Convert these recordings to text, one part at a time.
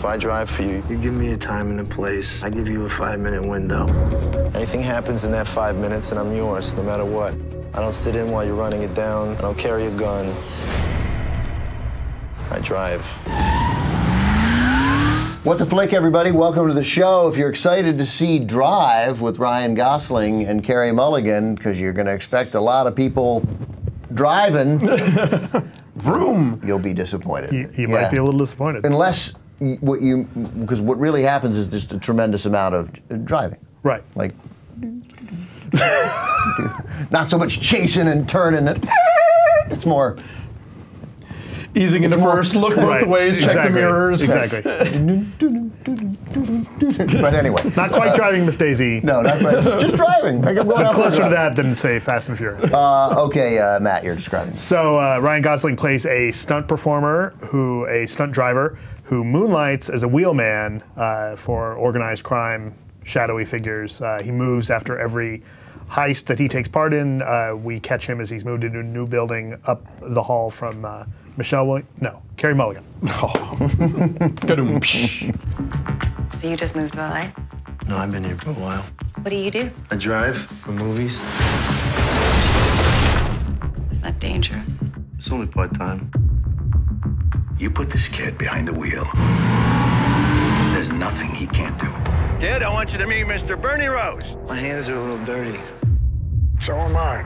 If I drive for you, You give me a time and a place. I give you a five-minute window. anything happens in that five minutes and I'm yours, no matter what. I don't sit in while you're running it down. I don't carry a gun. I drive. What the flick, everybody? Welcome to the show. If you're excited to see Drive with Ryan Gosling and Carey Mulligan, because you're going to expect a lot of people driving, Vroom. you'll be disappointed. You, you Yeah. might be a little disappointed. Unless y- what you, because what really happens is just a tremendous amount of driving. Right. Like, not so much chasing and turning. It. It's more. Easing into first, look both Right. ways, check the mirrors. Exactly. But anyway. Not quite driving Miss Daisy. No, not right. Just driving. Like I'm going out Closer to that than say Fast and Furious. Uh, okay, uh, Matt, you're describing. So uh, Ryan Gosling plays a stunt performer who, a stunt driver who moonlights as a wheelman uh, for organized crime, shadowy figures. Uh, he moves after every heist that he takes part in. Uh, we catch him as he's moved into a new building up the hall from uh, Michelle. Willi- no, Carey Mulligan. Ka-doom, psh. So you just moved to LA? No, I've been here for a while. What do you do? I drive for movies. Isn't that dangerous? It's only part-time. You put this kid behind the wheel. There's nothing he can't do. Kid, I want you to meet Mr. Bernie Rose. My hands are a little dirty. So am I.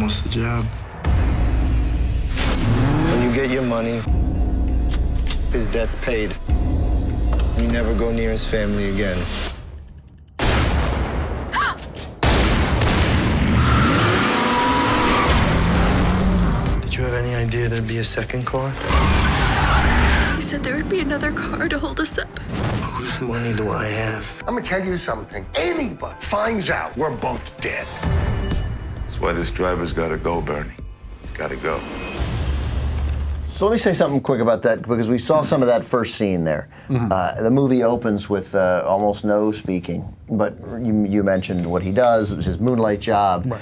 What's the job? When you get your money, his debt's paid. You never go near his family again. Did you have any idea there'd be a second car? He said there would be another car to hold us up. Whose money do I have? I'm gonna tell you something. Anybody finds out we're both dead. That's why this driver's got to go, Bernie. He's got to go. So let me say something quick about that because we saw some of that first scene there. Uh, the movie opens with uh, almost no speaking, but you, you mentioned what he does. It was his moonlight job.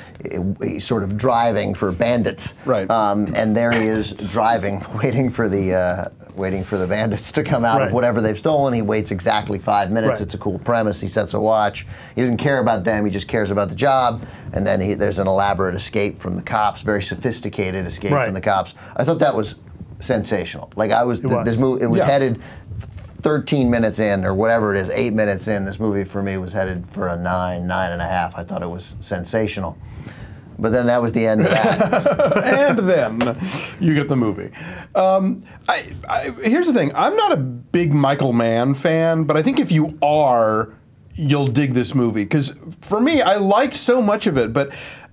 He- he's sort of driving for bandits. Right. Um, and there he is driving, waiting for the uh, waiting for the bandits to come out of whatever they've stolen. He waits exactly five minutes. Right. It's a cool premise. He sets a watch. He doesn't care about them. He just cares about the job. And then he, there's an elaborate escape from the cops, very sophisticated escape Right. from the cops. I thought that was sensational. Like I was, th- was. this movie, it was Yeah. headed 13 minutes in or whatever it is, eight minutes in. This movie for me was headed for a nine, nine and a half. I thought it was sensational. But then that was the end of that. and then you get the movie. Um, I, I, here's the thing: I'm not a big Michael Mann fan, but I think if you are, you'll dig this movie because for me, I liked so much of it, but.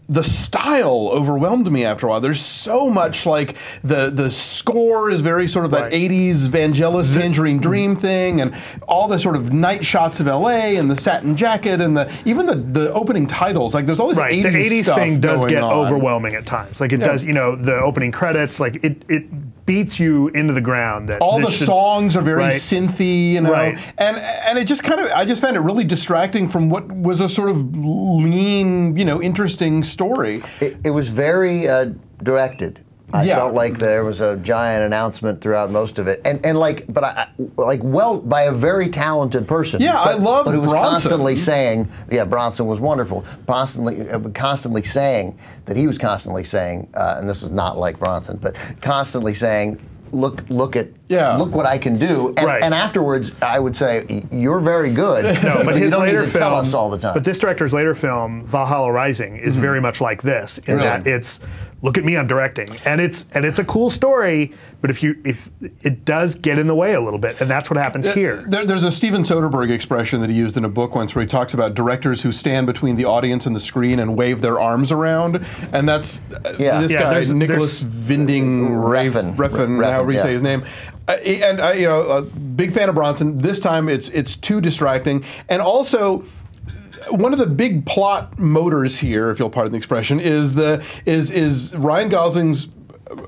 The style overwhelmed me after a while. There's so much like the the score is very sort of that Right. 80s Vangelis Tangerine Dream thing, and all the sort of night shots of LA and the satin jacket and the even the, the opening titles. Like there's all this Right. 80s, the 80s stuff thing does get on. overwhelming at times. Like it Yeah. does, you know, the opening credits, like it, it beats you into the ground that all the should- songs are very Right. synthy, you know, Right. and and it just kind of I just found it really distracting from what was a sort of lean, you know, interesting story. it, it was very uh, directed. I Yeah. felt like there was a giant announcement throughout most of it, and and like, but I I- like well by a very talented person. Yeah, I but, love But who was Bronson. constantly saying, yeah, Bronson was wonderful. Constantly, uh, constantly saying that he was constantly saying, uh, and this was not like Bronson, but constantly saying. Look! Look at! Yeah. Look what I can do! And, Right. and afterwards, I would say you're very good. No, but his later film, tell us all the time. But this director's later film, Valhalla Rising, is very much like this in Really? that it's look at me, I'm directing, and it's and it's a cool story. But if you if it does get in the way a little bit, and that's what happens here. There, there's a Steven Soderbergh expression that he used in a book once where he talks about directors who stand between the audience and the screen and wave their arms around, and that's uh, Yeah. this Yeah, guy there's- Nicolas Vinding Refn. Refn, Refn, however you yeah. say his name. Uh, and I, you know, a big fan of Bronson. This time it's it's too distracting, and also one of the big plot motors here, if you'll pardon the expression, is the is is Ryan Gosling's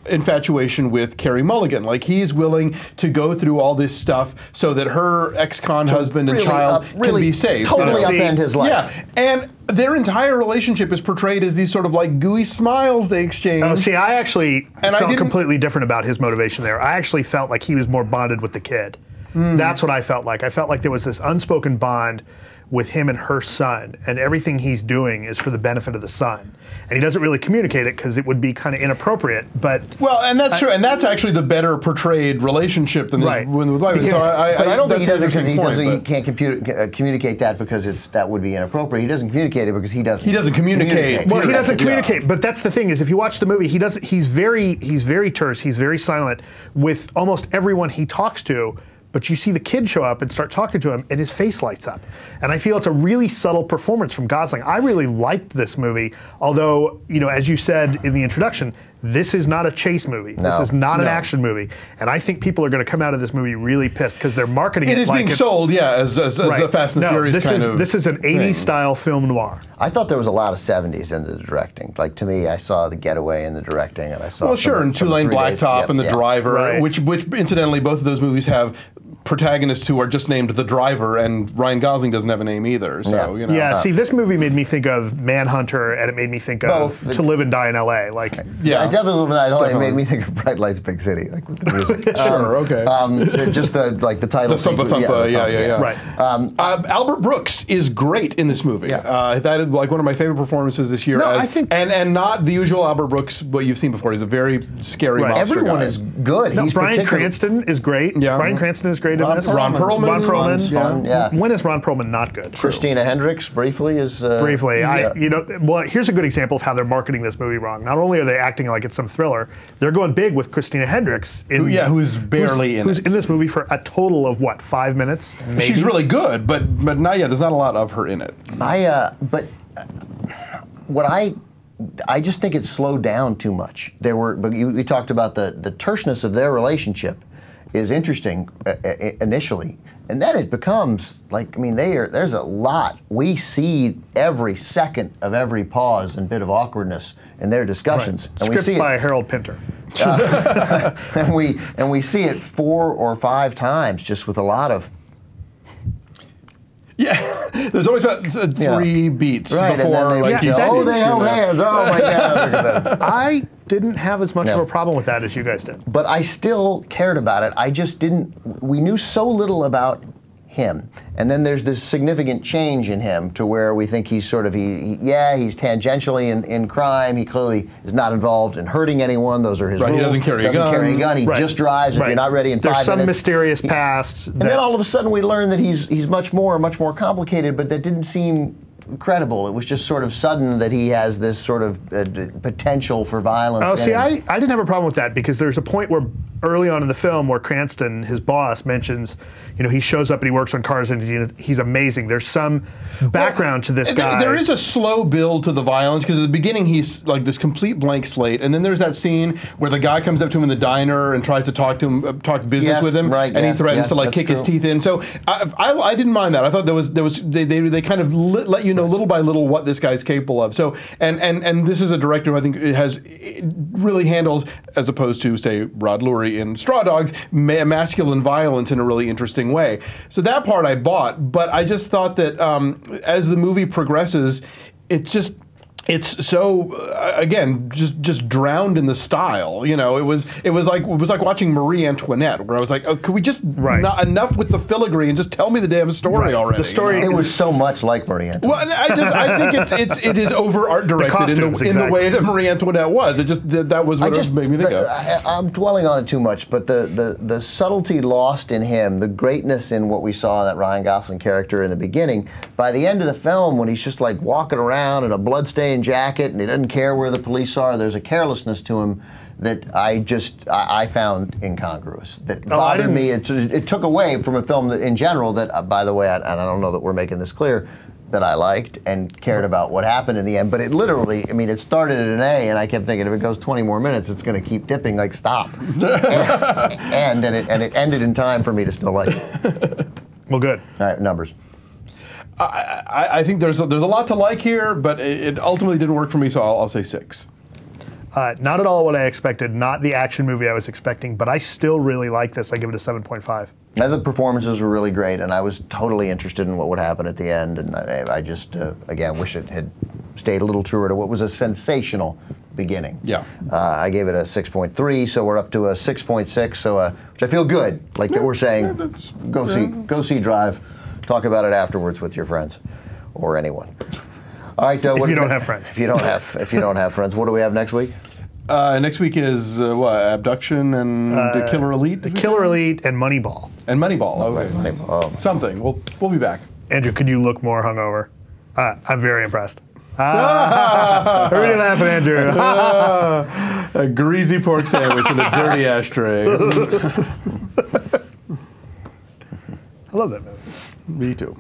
infatuation with Carey Mulligan. Like he's willing to go through all this stuff so that her ex-con husband and child up- can be saved. totally You know? upend his life. Yeah, and their entire relationship is portrayed as these sort of like gooey smiles they exchange. Oh, see, I actually And I felt didn't- completely different about his motivation there. I actually felt like he was more bonded with the kid. Hmm. That's what I felt like. I felt like there was this unspoken bond with him and her son, and everything he's doing is for the benefit of the son. And he doesn't really communicate it because it would be kind of inappropriate. But Well, and that's true, and that's actually the better portrayed relationship than Right. this one with wife. So Because- I, but I don't think he does it because he interesting doesn't. He can't compute, uh, communicate that because it's that would be inappropriate. He doesn't communicate it because he doesn't. He doesn't communicate. Well, he doesn't Yeah. communicate, but that's the thing is if you watch the movie, he doesn't. he's very he's very terse, he's very silent with almost everyone he talks to. But you see the kid show up and start talking to him, and his face lights up. And I feel it's a really subtle performance from Gosling. I really liked this movie, although you know, as you said in the introduction, this is not a chase movie. This is not an action movie, and I think people are going to come out of this movie really pissed because they're marketing it. It is like being it's- sold, yeah, as, as, as a Fast and the no, Furious this kind is of. this is an 80s thing. style film noir. I thought there was a lot of 70s in the directing. Like to me, I saw the getaway in the directing, and I saw. Well, some sure, and Two Lane Blacktop yep, and The yeah. Driver, Right. which, which incidentally, both of those movies have protagonists who are just named The Driver, and Ryan Gosling doesn't have a name either. So, Yeah. you know. Yeah, see, this movie made me think of Manhunter, and it made me think of Both. To Live and Die in L.A. Like, Yeah. I definitely, I know it Definitely. made me think of Bright Lights, Big City, like with the music. Sure, okay. Um, just the like the title. The thumpa sequence- thumpa, the yeah, thump, yeah, yeah. Right. Um, Uh, Albert Brooks is great in this movie. Yeah. Uh, that is like one of my favorite performances this year. No, as, I think- and and not the usual Albert Brooks what you've seen before. He's a very scary Right. monster everyone guy. is good. no, He's Brian particular- Cranston is great. Yeah. Bryan Cranston is great Ron in this. Ron Perlman. Ron Perlman. Fun, fun, yeah. When is Ron Perlman not good? Christina Hendricks briefly is. Uh, Briefly, yeah. I you know, well, here's a good example of how they're marketing this movie wrong. Not only are they acting like it's some thriller, they're going big with Christina Hendricks. In, Who- yeah, who's barely in who's it. in this movie for a total of what five minutes? Maybe? She's really good, but but not yet. There's not a lot of her in it. I uh, but uh, what I I just think it slowed down too much. There were, but you, we talked about the the terseness of their relationship is interesting uh, uh, initially, and then it becomes like I mean they are there's a lot. We see every second of every pause and bit of awkwardness in their discussions, and we Script see by it, Harold Pinter. and we and we see it four or five times just with a lot of Yeah, there's always about th- Yeah. three beats right, before they like reach you out, see oh they held hands oh my god look at that. I didn't have as much No. of a problem with that as you guys did. but I still cared about it. I just didn't. We knew so little about him, and then there's this significant change in him to where we think he's sort of he, he- yeah he's tangentially in, in crime. He clearly is not involved in hurting anyone. Those are his Right, he doesn't carry a doesn't gun. carry a gun. He Right. just drives if Right. you're not ready in There's five some minutes. mysterious past. and then all of a sudden we learn that he's he's much more much more complicated, but that didn't seem credible. It was just sort of sudden that he has this sort of uh, d- potential for violence. Oh, see. I, I didn't have a problem with that because there's a point where early on in the film where Cranston, his boss, mentions, you know, he shows up and he works on cars and he's amazing. There's some background to this guy. There is a slow build to the violence because at the beginning he's like this complete blank slate, and then there's that scene where the guy comes up to him in the diner and tries to talk to him, uh, talk business Yes, with him, right, and yes, he threatens yes, to like that's kick his teeth in. So I, I, I didn't mind that. I thought there was there was they they, they kind of let, let you know little by little what this guy's capable of. So and and and this is a director who I think has really handles as opposed to say Rod Lurie in Straw Dogs ma- masculine violence in a really interesting way. So that part I bought, but I just thought that um, as the movie progresses, it just it's so uh, again just just drowned in the style you know it was it was like it was like watching Marie Antoinette where I was like oh could we just Right. not enough with the filigree and just tell me the damn story Right. already The story- you know? It was so much like Marie Antoinette. well, I just I think it's it's it is over art directed in, costumes, the, in the way that Marie Antoinette was. It just that, that was what I just, made me think the, of I, am dwelling on it too much, but the, the the subtlety lost in him, the greatness in what we saw in that Ryan Gosling character in the beginning. By the end of the film, when he's just like walking around in a bloodstained jacket and he doesn't care where the police are, there's a carelessness to him that I just I, I found incongruous. That Oh, bothered me. It, it took away from a film that, in general, that uh, by the way, I, and I don't know that we're making this clear. That I liked and cared about what happened in the end, but it literally, I mean, it started at an A, and I kept thinking if it goes 20 more minutes, it's going to keep dipping. Like stop, and, and and it and it ended in time for me to still like it. well, good. All right, numbers. I, I think there's a, there's a lot to like here, but it, it ultimately didn't work for me, so I'll, I'll say six. Uh, not at all what I expected. Not the action movie I was expecting, but I still really like this. I give it a 7.5. Now, the performances were really great, and I was totally interested in what would happen at the end. And I, I just, uh, again, wish it had stayed a little truer to what was a sensational beginning. Yeah. Uh, I gave it a 6.3, so we're up to a 6.6. So, uh, which I feel good, like that we're saying, that's- go see, go see Drive, talk about it afterwards with your friends or anyone. All right. Uh, If what- you don't have friends. If you don't have, if you don't have friends, what do we have next week? Uh, next week is uh, what? Abduction and the Killer Elite. The Killer Elite and Moneyball. and Moneyball. Okay. Oh, Something. We'll we'll be back. Andrew, could you look more hungover? Uh, I'm very impressed. Ah, I'm really laughing, Andrew. a greasy pork sandwich in a dirty ashtray. I love that movie. Me too.